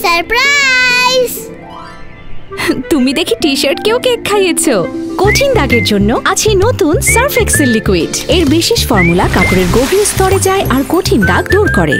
Surprise তুমি দেখি T shirt কেউ কেক খাইয়েছো। কঠিন দাগের জন্য আছে নতুন সার্ফ এক্সেল লিকুইড এর বিশেষ ফর্মুলা কাপড়ের গভীর স্তরে যায় আর কঠিন দাগ দূর করে।